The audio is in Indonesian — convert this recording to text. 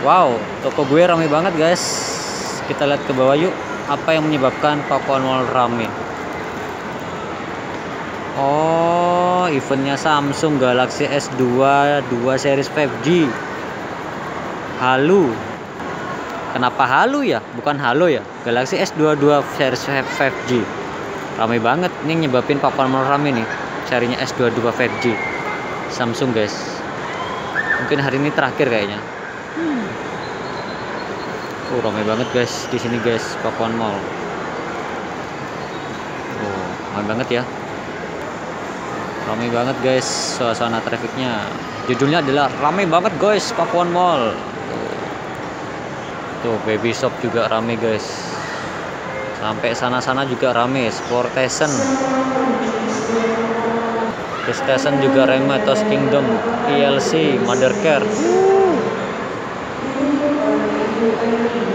Wow, toko gue rame banget guys. Kita lihat ke bawah yuk. Apa yang menyebabkan Pakuan Mall rame? Oh, eventnya Samsung Galaxy S2 2 series 5G. Halu. Kenapa halu ya? Bukan halo ya. Galaxy S2 2 series 5G. Rame banget. Ini nyebabin Pakuan Mall rame nih. Serinya S2 2 5G. Samsung guys. Mungkin hari ini terakhir kayaknya. Oh, ramai banget guys di sini guys, Pakuan Mall. Oh, ramai banget ya. Ramai banget guys suasana trafiknya. Judulnya adalah ramai banget guys Pakuan Mall. Tuh, baby shop juga ramai guys. Sampai sana-sana juga ramai, Sportation. Station juga ramai, Tos Kingdom, PLC, Mothercare. Thank you.